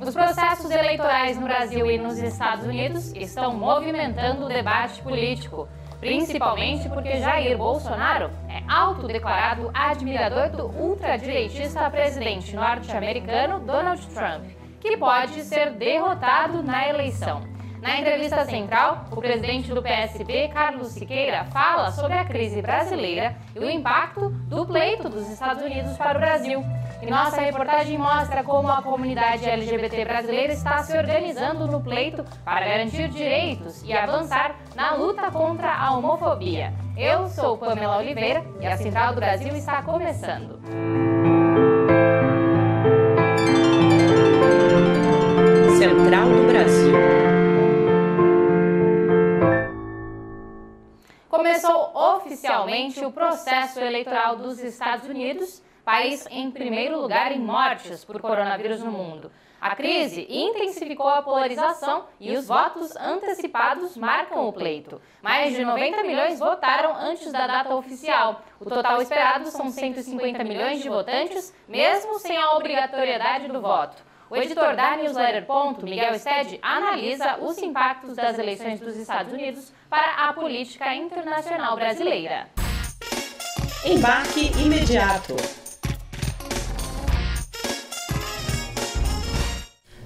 Os processos eleitorais no Brasil e nos Estados Unidos estão movimentando o debate político, principalmente porque Jair Bolsonaro é autodeclarado admirador do ultradireitista presidente norte-americano Donald Trump, que pode ser derrotado na eleição. Na entrevista central, o presidente do PSB, Carlos Siqueira, fala sobre a crise brasileira e o impacto do pleito dos Estados Unidos para o Brasil. E nossa reportagem mostra como a comunidade LGBT brasileira está se organizando no pleito para garantir direitos e avançar na luta contra a homofobia. Eu sou Pamela Oliveira e a Central do Brasil está começando. Central do Brasil. Oficialmente o processo eleitoral dos Estados Unidos país em primeiro lugar em mortes por coronavírus no mundo. A crise intensificou a polarização e os votos antecipados marcam o pleito. Mais de 90 milhões votaram antes da data oficial. O total esperado são 150 milhões de votantes, mesmo sem a obrigatoriedade do voto. O editor da Newsletter. Miguel Stede, analisa os impactos das eleições dos Estados Unidos para a política internacional brasileira. Embarque imediato.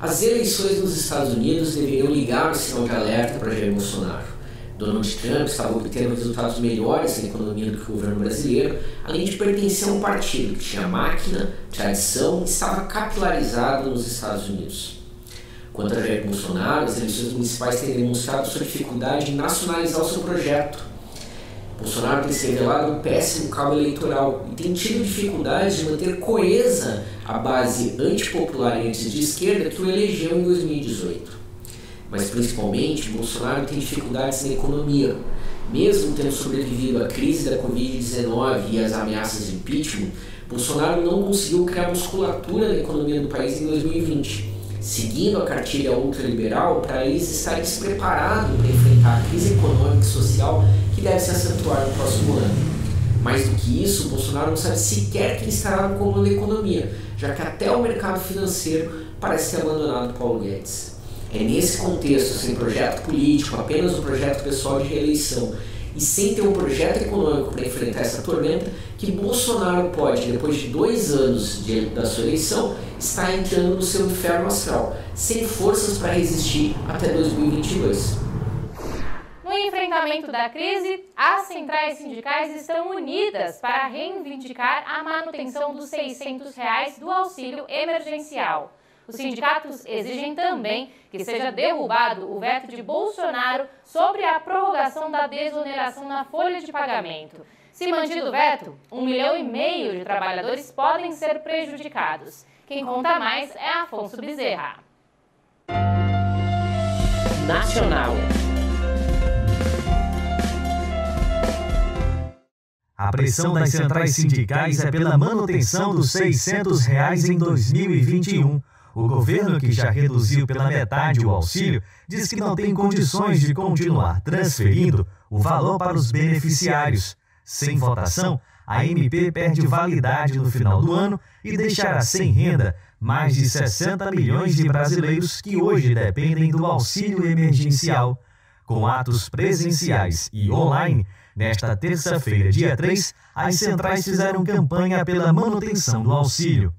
As eleições nos Estados Unidos deveriam ligar o sinal de alerta para Jair Bolsonaro. Donald Trump estava obtendo resultados melhores na economia do que o governo brasileiro, além de pertencer a um partido que tinha máquina, tradição e estava capilarizado nos Estados Unidos. Quanto a Jair Bolsonaro, as eleições municipais têm demonstrado sua dificuldade em nacionalizar o seu projeto Bolsonaro tem se revelado um péssimo cabo eleitoral e tem tido dificuldade de manter coesa a base antipopular e anti de esquerda que o elegeu em 2018. Mas principalmente, Bolsonaro tem dificuldades na economia. Mesmo tendo sobrevivido à crise da Covid-19 e às ameaças de impeachment, Bolsonaro não conseguiu criar musculatura na economia do país em 2020 seguindo a cartilha ultraliberal para eles estarem despreparados para enfrentar a crise econômica e social que deve se acentuar no próximo ano. Mais do que isso, Bolsonaro não sabe sequer quem estará no comando da economia, já que até o mercado financeiro parece ter abandonado Paulo Guedes. É nesse contexto, sem projeto político, apenas um projeto pessoal de reeleição e sem ter um projeto econômico para enfrentar essa tormenta, que Bolsonaro pode, depois de dois anos de, da sua eleição, estar entrando no seu inferno astral, sem forças para resistir até 2022. No enfrentamento da crise, as centrais sindicais estão unidas para reivindicar a manutenção dos 600 reais do auxílio emergencial. Os sindicatos exigem também que seja derrubado o veto de Bolsonaro sobre a prorrogação da desoneração na folha de pagamento. Se mantido o veto, um milhão e meio de trabalhadores podem ser prejudicados. Quem conta mais é Afonso Bezerra. Nacional. A pressão das centrais sindicais é pela manutenção dos 600 reais em 2021. O governo, que já reduziu pela metade o auxílio, diz que não tem condições de continuar transferindo o valor para os beneficiários. Sem votação, a MP perde validade no final do ano e deixará sem renda mais de 60 milhões de brasileiros que hoje dependem do auxílio emergencial. Com atos presenciais e online, nesta terça-feira, dia 3, as centrais fizeram campanha pela manutenção do auxílio.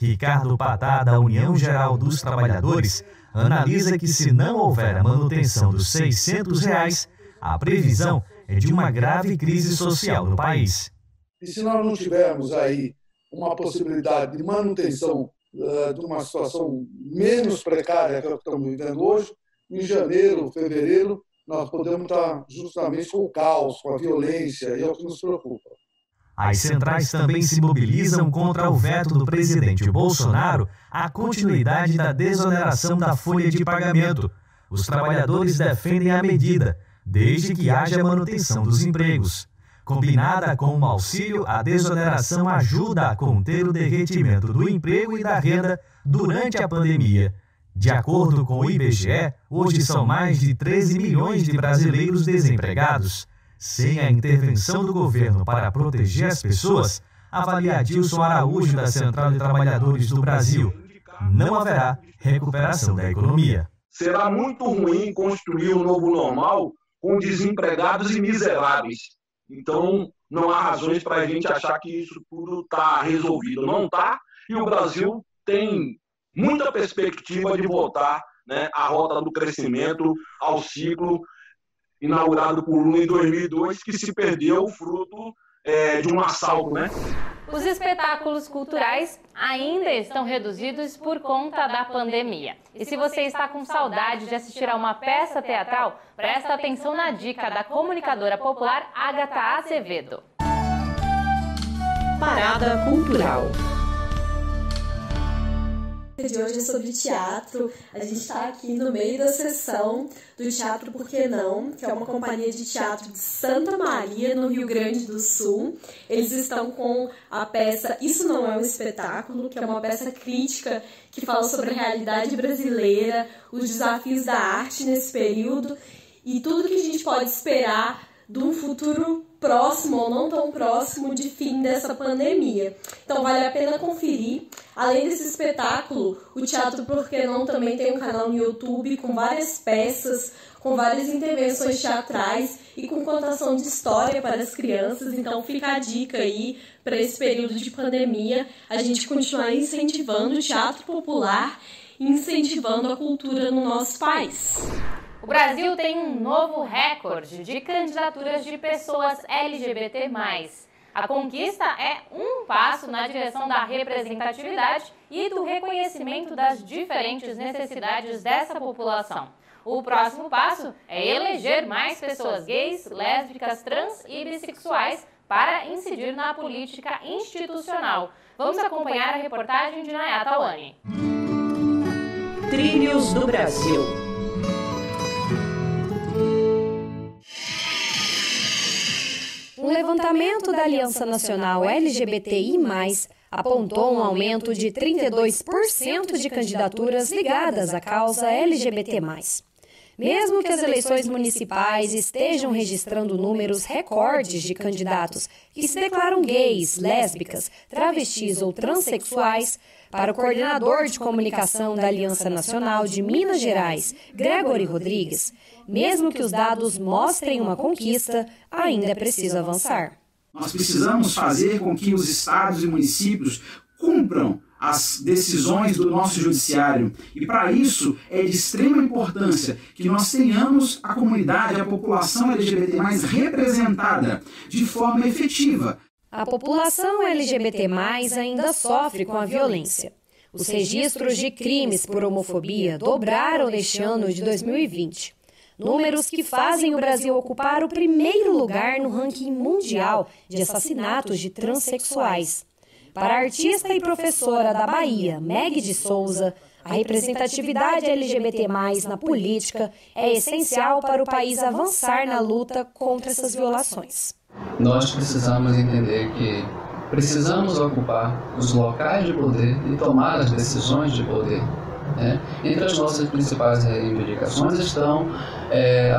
Ricardo Patá, da União Geral dos Trabalhadores, analisa que se não houver a manutenção dos 600 reais, a previsão é de uma grave crise social no país. E se nós não tivermos aí uma possibilidade de manutenção uh, de uma situação menos precária que a que estamos vivendo hoje, em janeiro, fevereiro, nós podemos estar justamente com o caos, com a violência, e é o que nos preocupa. As centrais também se mobilizam contra o veto do presidente Bolsonaro à continuidade da desoneração da folha de pagamento. Os trabalhadores defendem a medida, desde que haja manutenção dos empregos. Combinada com o auxílio, a desoneração ajuda a conter o derretimento do emprego e da renda durante a pandemia. De acordo com o IBGE, hoje são mais de 13 milhões de brasileiros desempregados. Sem a intervenção do governo para proteger as pessoas, avalia Dilson Araújo, da Central de Trabalhadores do Brasil. não haverá recuperação da economia. Será muito ruim construir um novo normal com desempregados e miseráveis. Então, não há razões para a gente achar que isso tudo está resolvido. Não está, e o Brasil tem muita perspectiva de voltar né, à rota do crescimento, ao ciclo inaugurado por Lula em 2002, que se perdeu fruto é, de um assalto, né? Os espetáculos culturais ainda estão reduzidos por conta da pandemia. E se você está com saudade de assistir a uma peça teatral, presta atenção na dica da comunicadora popular Agatha Acevedo. Parada Cultural de hoje é sobre teatro. A gente está aqui no meio da sessão do Teatro Por Que Não, que é uma companhia de teatro de Santa Maria, no Rio Grande do Sul. Eles estão com a peça Isso Não É um Espetáculo, que é uma peça crítica que fala sobre a realidade brasileira, os desafios da arte nesse período e tudo que a gente pode esperar de um futuro próximo ou não tão próximo de fim dessa pandemia. Então vale a pena conferir. Além desse espetáculo, o Teatro Porque Não também tem um canal no YouTube com várias peças, com várias intervenções teatrais e com contação de história para as crianças. Então fica a dica aí para esse período de pandemia, a gente continuar incentivando o teatro popular e incentivando a cultura no nosso país. O Brasil tem um novo recorde de candidaturas de pessoas LGBT. A conquista é um passo na direção da representatividade e do reconhecimento das diferentes necessidades dessa população. O próximo passo é eleger mais pessoas gays, lésbicas, trans e bissexuais para incidir na política institucional. Vamos acompanhar a reportagem de Nayata Wani. Trilhos do Brasil. Levantamento da Aliança Nacional LGBTI, apontou um aumento de 32% de candidaturas ligadas à causa LGBT. Mesmo que as eleições municipais estejam registrando números recordes de candidatos que se declaram gays, lésbicas, travestis ou transexuais, para o coordenador de comunicação da Aliança Nacional de Minas Gerais, Gregory Rodrigues, mesmo que os dados mostrem uma conquista, ainda é preciso avançar. Nós precisamos fazer com que os estados e municípios cumpram as decisões do nosso judiciário. E para isso é de extrema importância que nós tenhamos a comunidade, a população LGBT mais representada de forma efetiva. A população LGBT ainda sofre com a violência. Os registros de crimes por homofobia dobraram neste ano de 2020. Números que fazem o Brasil ocupar o primeiro lugar no ranking mundial de assassinatos de transexuais. Para a artista e professora da Bahia, Meg de Souza, a representatividade LGBT na política é essencial para o país avançar na luta contra essas violações. Nós precisamos entender que precisamos ocupar os locais de poder e tomar as decisões de poder. Né? Entre as nossas principais reivindicações estão, é,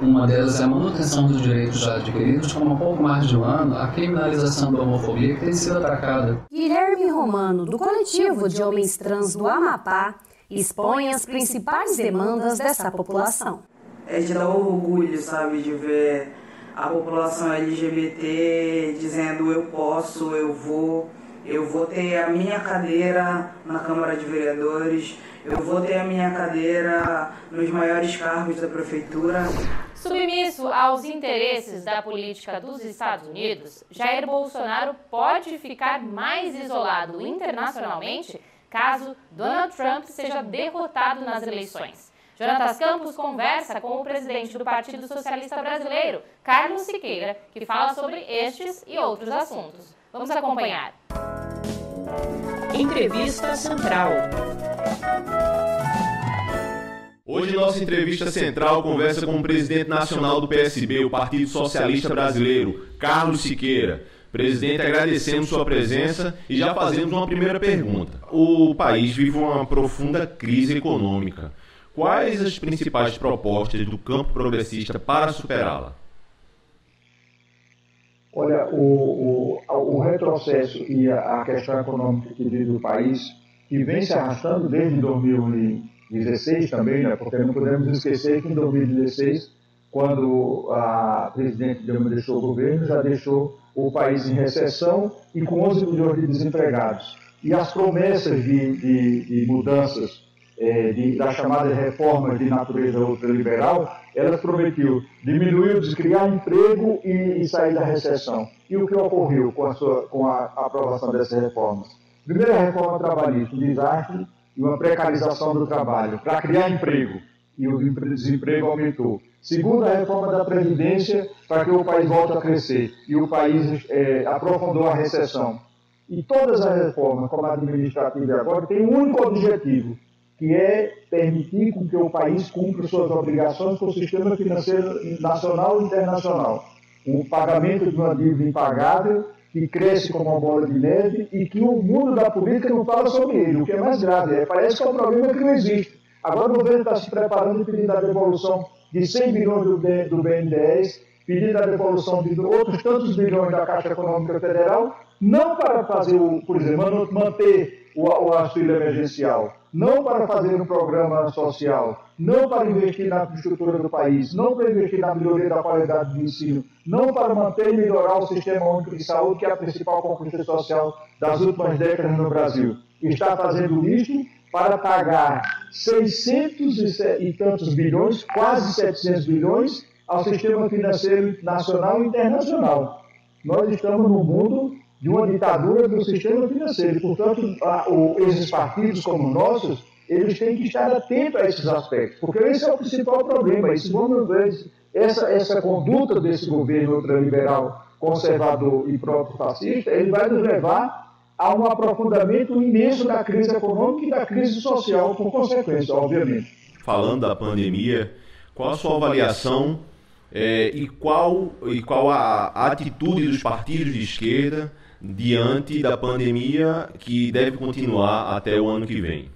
uma delas é a manutenção dos direitos já adquiridos, como há pouco mais de um ano, a criminalização da homofobia que tem sido atacada. Guilherme Romano, do coletivo de homens trans do Amapá, expõe as principais demandas dessa população. É de dar orgulho, sabe, de ver a população LGBT dizendo eu posso, eu vou, eu vou ter a minha cadeira na Câmara de Vereadores, eu vou ter a minha cadeira nos maiores cargos da prefeitura. Submisso aos interesses da política dos Estados Unidos, Jair Bolsonaro pode ficar mais isolado internacionalmente caso Donald Trump seja derrotado nas eleições. Jonatas Campos conversa com o presidente do Partido Socialista Brasileiro, Carlos Siqueira, que fala sobre estes e outros assuntos. Vamos acompanhar. Entrevista Central. Hoje, nossa entrevista central conversa com o presidente nacional do PSB, o Partido Socialista Brasileiro, Carlos Siqueira. Presidente, agradecemos sua presença e já fazemos uma primeira pergunta. O país vive uma profunda crise econômica. Quais as principais propostas do campo progressista para superá-la? Olha, o, o, o, retrocesso e a, questão econômica que vive o país que vem se arrastando desde 2016 também, né? porque não podemos esquecer que em 2016, quando a presidente Dilma deixou o governo, já deixou o país em recessão e com 11 milhões de desempregados. E as promessas de, de, de mudanças é, de, da chamada reforma de natureza ultraliberal, ela prometeu diminuir, descriar emprego e, e, sair da recessão. E o que ocorreu com a, sua, com a aprovação dessas reformas? Primeira reforma trabalhista, um desastre e uma precarização do trabalho para criar emprego. E o desemprego aumentou. Segunda reforma da Previdência para que o país volte a crescer. E o país é, aprofundou a recessão. E todas as reformas, como a administrativa agora, têm um único objetivo, que é permitir que o país cumpra suas obrigações com o sistema financeiro nacional e internacional. O pagamento de uma dívida impagável que cresce como uma bola de neve e que o mundo da política não fala sobre ele, o que é mais grave. É, parece que é um problema que não existe. Agora o governo está se preparando e pedindo a devolução de 100 bilhões do, do BNDES, pedindo a devolução de outros tantos bilhões da Caixa Econômica Federal, não para fazer, o, por exemplo, manter o, o auxílio emergencial, não para fazer um programa social, não para investir na estrutura do país, não para investir na melhoria da qualidade do ensino, não para manter e melhorar o sistema único de saúde, que é a principal conquista social das últimas décadas no Brasil. Está fazendo isso para pagar 600 e tantos bilhões, quase 700 bilhões, ao sistema financeiro nacional e internacional. Nós estamos no mundo de uma ditadura do sistema financeiro. Portanto, a, o, esses partidos como nossos, eles têm que estar atentos a esses aspectos, porque esse é o principal problema. E, segundo vez, essa, essa conduta desse governo ultraliberal, conservador e próprio fascista, ele vai nos levar a um aprofundamento imenso da crise econômica e da crise social, por consequência, obviamente. Falando da pandemia, qual a sua avaliação é, e, qual, e qual a atitude dos partidos de esquerda diante da pandemia que deve continuar até o ano que vem?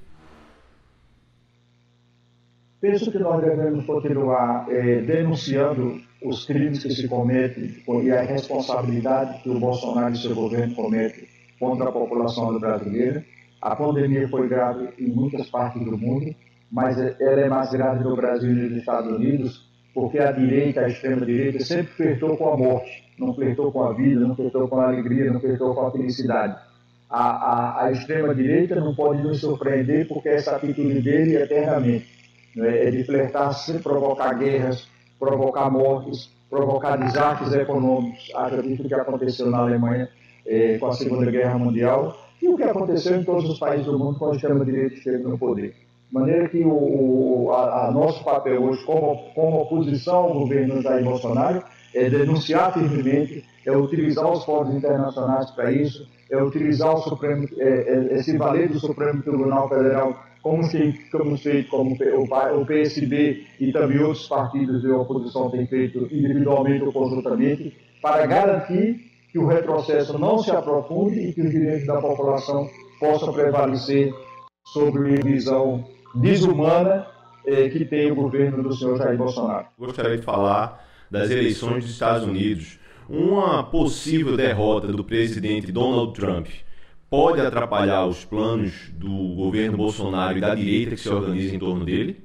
Penso que nós devemos continuar é, denunciando os crimes que se cometem e a responsabilidade que o Bolsonaro e seu governo cometem contra a população brasileira. A pandemia foi grave em muitas partes do mundo, mas ela é mais grave no Brasil e nos Estados Unidos, porque a direita, a extrema-direita, sempre flertou com a morte não flertou com a vida, não flertou com a alegria, não flertou com a felicidade. A, a, a extrema-direita não pode nos surpreender porque essa atitude dele é eternamente né? é de flertar, sempre provocar guerras, provocar mortes, provocar desastres econômicos. Acredito que aconteceu na Alemanha é, com a Segunda Guerra Mundial e o que aconteceu em todos os países do mundo quando a extrema-direita esteve no poder. De maneira que o, o a, a nosso papel hoje, como, como oposição ao governo Jair Bolsonaro, é denunciar firmemente, é utilizar os fóruns internacionais para isso, é utilizar o Supremo, é, é, é se valer do Supremo Tribunal Federal, como tem como feito, como o PSB e também outros partidos de oposição têm feito individualmente ou conjuntamente, para garantir que o retrocesso não se aprofunde e que os direitos da população possam prevalecer sobre a visão desumana eh, que tem o governo do senhor Jair Bolsonaro. Gostaria de falar das eleições dos Estados Unidos, uma possível derrota do presidente Donald Trump pode atrapalhar os planos do governo Bolsonaro e da direita que se organiza em torno dele?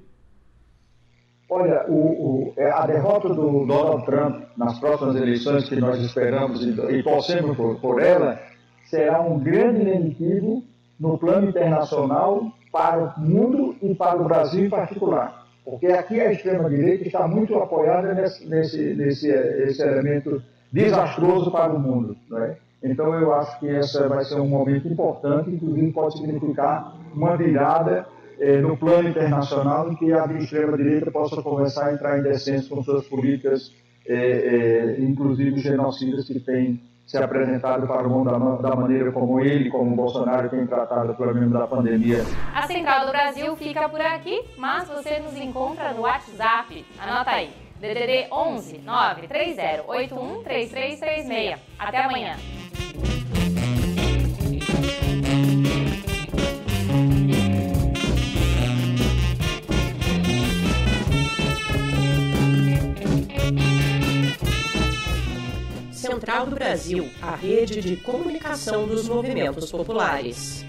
Olha, o, o, é, a derrota do Donald Trump nas próximas eleições que nós esperamos e, e torcemos por, por ela será um grande inimigo no plano internacional para o mundo e para o Brasil em particular. Porque aqui a extrema-direita está muito apoiada nesse, nesse, nesse esse elemento desastroso para o mundo. Né? Então eu acho que esse vai ser um momento importante, inclusive pode significar uma virada eh, no plano internacional em que a extrema-direita possa começar a entrar em descenso com suas políticas, eh, eh, inclusive genocidas que têm se apresentado para o mundo da, da maneira como ele, como o Bolsonaro, tem tratado o problema da pandemia. A Central do Brasil fica por aqui, mas você nos encontra no WhatsApp. Anota aí. DDD 11 930 81 3336. Até amanhã. Central do Brasil, a rede de comunicação dos movimentos populares.